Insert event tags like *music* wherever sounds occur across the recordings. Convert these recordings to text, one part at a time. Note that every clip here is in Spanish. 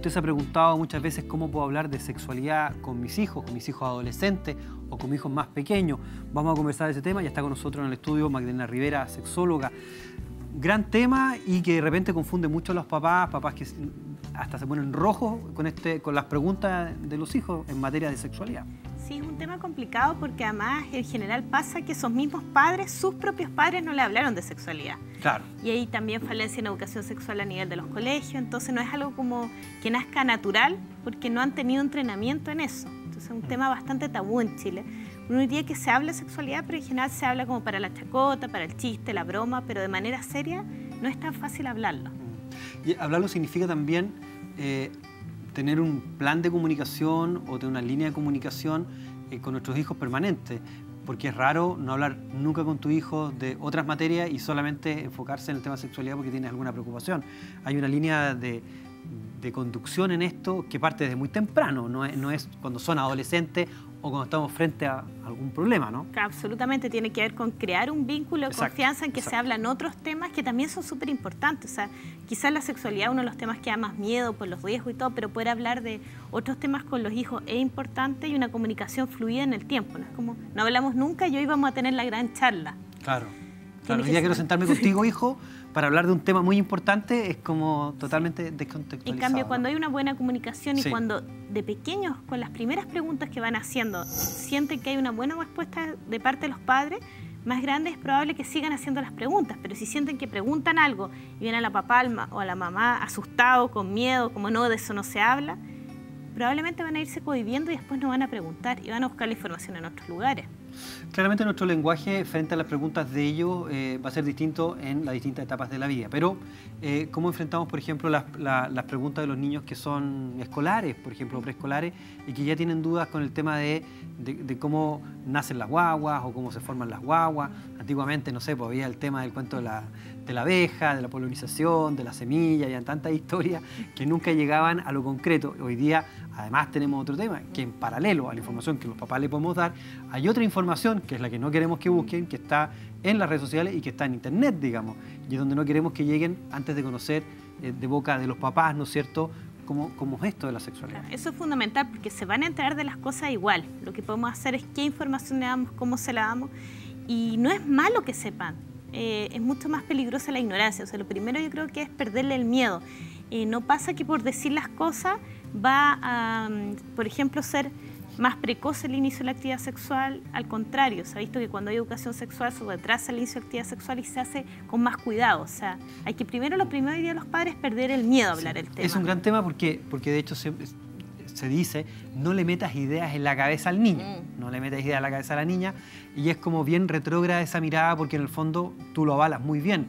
usted se ha preguntado muchas veces cómo puedo hablar de sexualidad con mis hijos, con mis hijos adolescentes o con mis hijos más pequeños. Vamos a conversar de ese tema. Ya está con nosotros en el estudio Magdalena Rivera, sexóloga. Gran tema y que de repente confunde mucho a los papás, papás que hasta se ponen rojos con, este, con las preguntas de los hijos en materia de sexualidad. Sí, es un tema complicado porque además en general pasa que esos mismos padres, sus propios padres no le hablaron de sexualidad. Claro. Y ahí también falencia en educación sexual a nivel de los colegios, entonces no es algo como que nazca natural porque no han tenido entrenamiento en eso. Entonces es un mm. tema bastante tabú en Chile. Uno diría que se habla de sexualidad, pero en general se habla como para la chacota, para el chiste, la broma, pero de manera seria no es tan fácil hablarlo. Mm. Y hablarlo significa también eh, tener un plan de comunicación o tener una línea de comunicación eh, con nuestros hijos permanente, porque es raro no hablar nunca con tu hijo de otras materias y solamente enfocarse en el tema de sexualidad porque tienes alguna preocupación. Hay una línea de, de conducción en esto que parte desde muy temprano, no es, no es cuando son adolescentes o cuando estamos frente a algún problema, ¿no? Absolutamente, tiene que ver con crear un vínculo de confianza en que se hablan otros temas que también son súper importantes. O sea, quizás la sexualidad es uno de los temas que da más miedo por los riesgos y todo, pero poder hablar de otros temas con los hijos es importante y una comunicación fluida en el tiempo. No es como, no hablamos nunca y hoy vamos a tener la gran charla. Claro. Claro, hoy día quiero sentarme *laughs* contigo, hijo, para hablar de un tema muy importante, es como totalmente descontextualizado. En cambio, cuando hay una buena comunicación y cuando de pequeños, con las primeras preguntas que van haciendo, sienten que hay una buena respuesta de parte de los padres, más grande es probable que sigan haciendo las preguntas, pero si sienten que preguntan algo y viene a la papá o a la mamá asustado, con miedo, como no, de eso no se habla, probablemente van a irse cohibiendo y después no van a preguntar y van a buscar la información en otros lugares. Claramente nuestro lenguaje frente a las preguntas de ellos eh, va a ser distinto en las distintas etapas de la vida, pero eh, ¿cómo enfrentamos, por ejemplo, las, preguntas de los niños que son escolares, por ejemplo, preescolares, y que ya tienen dudas con el tema de, cómo nacen las guaguas o cómo se forman las guaguas? Antiguamente, no sé, pues había el tema del cuento de la, abeja, de la polinización, de la semilla, y tantas *laughs* historias que nunca llegaban a lo concreto. Hoy día, además, tenemos otro tema, que en paralelo a la información que los papás le podemos dar, hay otra información, que es la que no queremos que busquen, que está en las redes sociales y que está en internet, digamos, y es donde no queremos que lleguen antes de conocer eh, de boca de los papás, ¿no es cierto?, cómo, cómo es de la sexualidad. Eso es fundamental porque se van a enterar de las cosas igual. Lo que podemos hacer es qué información le damos, cómo se la damos, y no es malo que sepan, eh, es mucho más peligrosa la ignorancia. O sea, lo primero yo creo que es perderle el miedo. Eh, no pasa que por decir las cosas va a, mm, por ejemplo, ser más precoz el inicio de la actividad sexual, al contrario, se ha visto que cuando hay educación sexual se retrasa el inicio de la actividad sexual y se hace con más cuidado. O sea, hay que primero, lo primero diría los padres, perder el miedo a hablar el tema. Es un gran tema porque, porque de hecho se, se dice, no le metas ideas en la cabeza al niño, mm. no le metas ideas en la cabeza a la niña, y es como bien retrógrada esa mirada porque en el fondo tú lo avalas muy bien,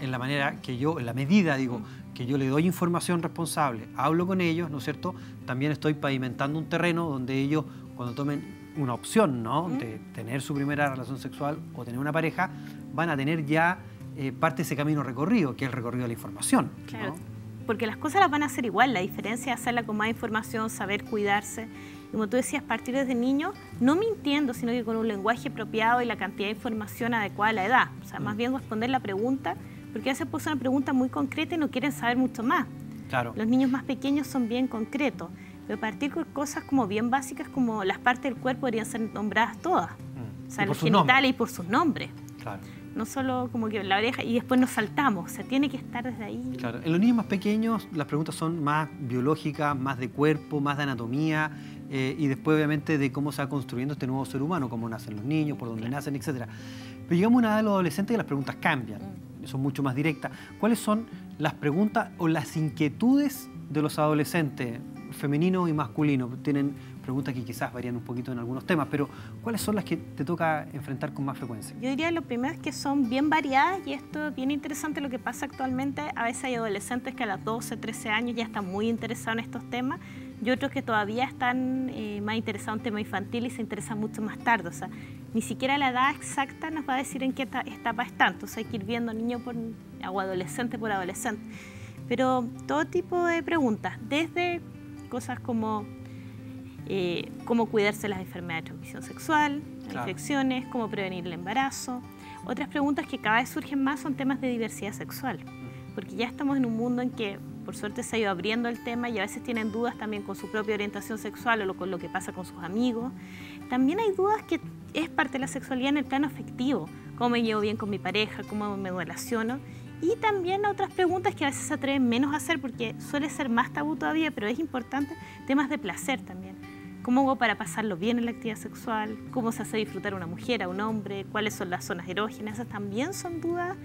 en, la manera que yo, en la medida, digo, mm. que yo le doy información responsable, hablo con ellos, ¿no es cierto? También estoy pavimentando un terreno donde ellos, cuando tomen una opción, ¿no? Mm. De tener su primera relación sexual o tener una pareja, van a tener ya eh, parte de ese camino recorrido, que es el recorrido de la información. Claro porque las cosas las van a hacer igual, la diferencia es hacerla con más información, saber cuidarse. Como tú decías, partir desde niño, no mintiendo, sino que con un lenguaje apropiado y la cantidad de información adecuada a la edad. O sea, más mm. bien responder la pregunta, porque a veces pues una pregunta muy concreta y no quieren saber mucho más. Claro. Los niños más pequeños son bien concretos, pero partir con cosas como bien básicas, como las partes del cuerpo deberían ser nombradas todas. Mm. O sea, los genitales y por sus nombres. Claro no solo como que la oreja y después nos saltamos, o sea, tiene que estar desde ahí. Claro, en los niños más pequeños las preguntas son más biológicas, más de cuerpo, más de anatomía eh, y después obviamente de cómo se va construyendo este nuevo ser humano, cómo nacen los niños, por dónde nacen, etc. Pero llegamos a una edad de los adolescentes que las preguntas cambian, mm. son mucho más directas. ¿Cuáles son las preguntas o las inquietudes de los adolescentes, femeninos y masculinos? Tienen preguntas que quizás varían un poquito en algunos temas, pero ¿cuáles son las que te toca enfrentar con más frecuencia? Yo diría lo primero es que son bien variadas y esto es bien interesante lo que pasa actualmente. A veces hay adolescentes que a los 12, 13 años ya están muy interesados en estos temas y otros que todavía están eh, más interesados en tema infantil y se interesan mucho más tarde. O sea, ni siquiera la edad exacta nos va a decir en qué etapa están. Entonces hay que ir viendo niño por, o adolescente por adolescente. Pero todo tipo de preguntas, desde cosas como eh, cómo cuidarse las enfermedades de transmisión sexual, infecciones, cómo prevenir el embarazo. Otras preguntas que cada vez surgen más son temas de diversidad sexual, porque ya estamos en un mundo en que por suerte se ha ido abriendo el tema y a veces tienen dudas también con su propia orientación sexual o con lo que pasa con sus amigos. También hay dudas que es parte de la sexualidad en el plano afectivo, cómo me llevo bien con mi pareja, cómo me relaciono. Y también otras preguntas que a veces se atreven menos a hacer porque suele ser más tabú todavía, pero es importante, temas de placer también. ¿Cómo hago para pasarlo bien en la actividad sexual? ¿Cómo se hace disfrutar una mujer, a un hombre? ¿Cuáles son las zonas erógenas? Esas también son dudas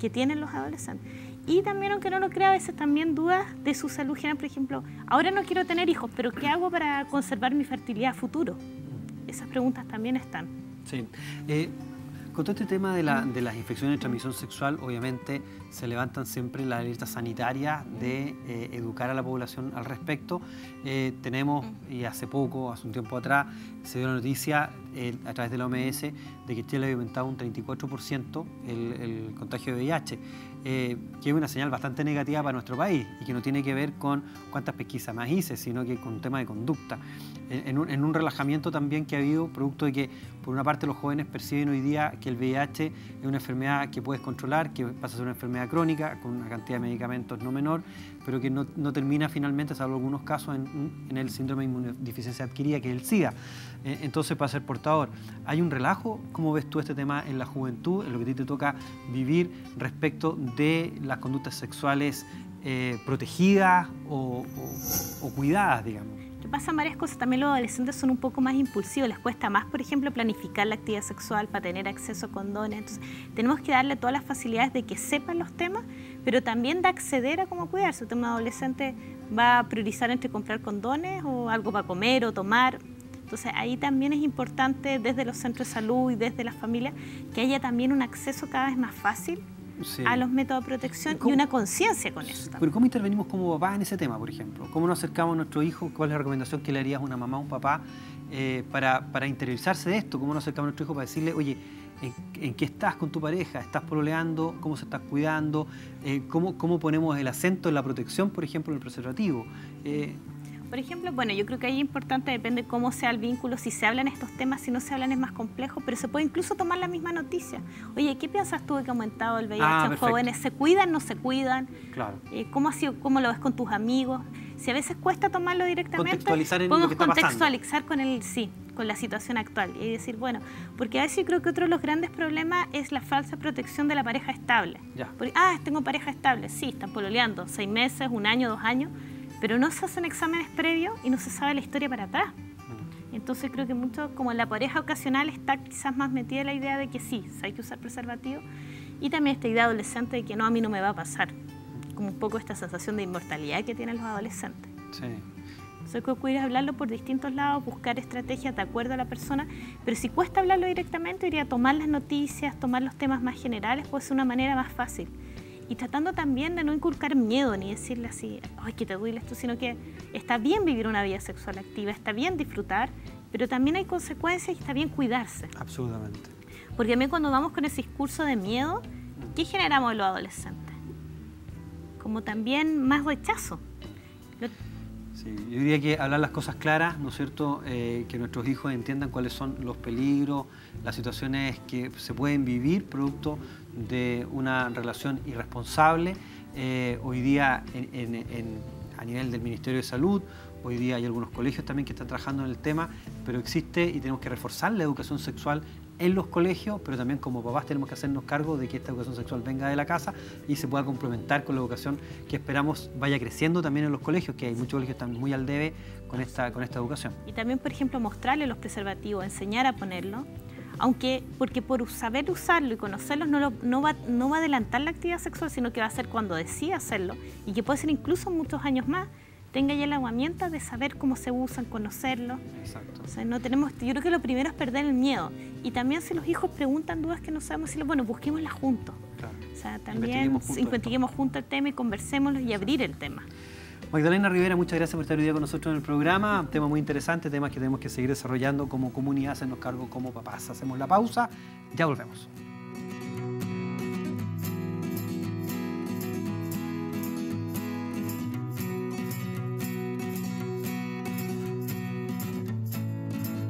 que tienen los adolescentes. Y también, aunque no lo crea, a veces también dudas de su salud general. Por ejemplo, ahora no quiero tener hijos, pero ¿qué hago para conservar mi fertilidad a futuro? Esas preguntas también están. Sí. Eh, con todo este tema de, las infecciones de transmisión sexual, obviamente se levantan siempre las alertas sanitarias de eh, educar a la población al respecto. Eh, tenemos, y hace poco, hace un tiempo atrás, se dio la noticia eh, a través de la OMS de que Chile había aumentado un 34% el, el, contagio de VIH, que es una señal bastante negativa para nuestro país y que no tiene que ver con cuántas pesquisas más hice, sino que con un tema de conducta. En un, en un relajamiento también que ha habido, producto de que, por una parte, los jóvenes perciben hoy día que el VIH es una enfermedad que puedes controlar, que pasa a ser una enfermedad crónica con una cantidad de medicamentos no menor, pero que no, termina finalmente, salvo algunos casos, en, el síndrome de inmunodeficiencia adquirida, que es el SIDA. Eh, entonces, para ser portador, ¿hay un relajo? ¿Cómo ves tú este tema en la juventud, en lo que a ti te toca vivir respecto de las conductas sexuales eh, protegidas o cuidadas, digamos? Pasan varias cosas. También los adolescentes son un poco más impulsivos, les cuesta más, por ejemplo, planificar la actividad sexual para tener acceso a condones. Entonces, tenemos que darle todas las facilidades de que sepan los temas, pero también de acceder a cómo cuidarse. Un adolescente va a priorizar entre comprar condones o algo para comer o tomar. Entonces ahí también es importante desde los centros de salud y desde las familias que haya también un acceso cada vez más fácil a los métodos de protección y una conciencia con eso. Pero ¿cómo intervenimos como papás en ese tema, por ejemplo? ¿Cómo nos acercamos a nuestro hijo? ¿Cuál es la recomendación que le harías a una mamá o un papá eh, para, para, interiorizarse de esto? ¿Cómo nos acercamos a nuestro hijo para decirle, oye, ¿en, qué estás con tu pareja? ¿Estás pololeando? ¿Cómo se estás cuidando? Eh, ¿cómo, ¿Cómo ponemos el acento en la protección, por ejemplo, en el preservativo? Eh, por ejemplo, bueno, yo creo que ahí es importante, depende cómo sea el vínculo, si se hablan estos temas, si no se hablan es más complejo, pero se puede incluso tomar la misma noticia. Oye, ¿qué piensas tú de que ha aumentado el VIH ah, en jóvenes? ¿Se cuidan, no se cuidan? Claro. Eh, ¿cómo, ha sido, ¿Cómo lo ves con tus amigos? Si a veces cuesta tomarlo directamente, contextualizar podemos contextualizar con el sí, con la situación actual y decir, bueno, porque a veces yo creo que otro de los grandes problemas es la falsa protección de la pareja estable. Ya. ah, tengo pareja estable, sí, están pololeando, seis meses, un año, dos años, pero no se hacen exámenes previos y no se sabe la historia para atrás. Mm. Entonces creo que mucho, como en la pareja ocasional está quizás más metida la idea de que sí, hay que usar preservativo y también esta idea adolescente de que no, a mí no me va a pasar, como un poco esta sensación de inmortalidad que tienen los adolescentes. Sí. Entonces creo que hablarlo por distintos lados, buscar estrategias de acuerdo a la persona, pero si cuesta hablarlo directamente, iría a tomar las noticias, tomar los temas más generales, puede ser una manera más fácil y tratando también de no inculcar miedo ni decirle así, ay, que te duele esto, sino que está bien vivir una vida sexual activa, está bien disfrutar, pero también hay consecuencias y está bien cuidarse. Absolutamente. Porque a mí cuando vamos con ese discurso de miedo, ¿qué generamos en los adolescentes? Como también más rechazo. Sí, yo diría que hablar las cosas claras, ¿no es cierto? Eh, que nuestros hijos entiendan cuáles son los peligros, las situaciones que se pueden vivir producto de una relación irresponsable. Eh, hoy día a nivel del Ministerio de Salud, hoy día hay algunos colegios también que están trabajando en el tema, pero existe y tenemos que reforzar la educación sexual en los colegios, pero también como papás tenemos que hacernos cargo de que esta educación sexual venga de la casa y se pueda complementar con la educación que esperamos vaya creciendo también en los colegios, que hay muchos colegios que están muy al debe con esta, con esta educación. Y también, por ejemplo, mostrarle los preservativos, enseñar a ponerlo, aunque porque por saber usarlo y conocerlos no, no, va, no va a adelantar la actividad sexual, sino que va a ser cuando decida hacerlo y que puede ser incluso muchos años más tenga ya la herramienta de saber cómo se usan, conocerlo. Exacto. O sea, no tenemos, yo creo que lo primero es perder el miedo. Y también si los hijos preguntan dudas que no sabemos decirlo, bueno, busquémoslas juntos. Claro. O sea, también investiguemos juntos, el tema y conversémoslo y abrir el tema. Magdalena Rivera, muchas gracias por estar hoy día con nosotros en el programa. tema muy interesante, temas que tenemos que seguir desarrollando como comunidad, hacernos cargo como papás. Hacemos la pausa, ya volvemos.